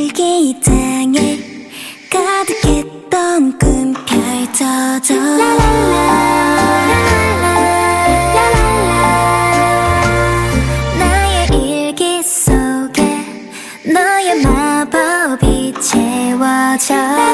일기장에 가득했던 꿈 펼쳐져. 나의 일기 속에 너의 마법이 채워져.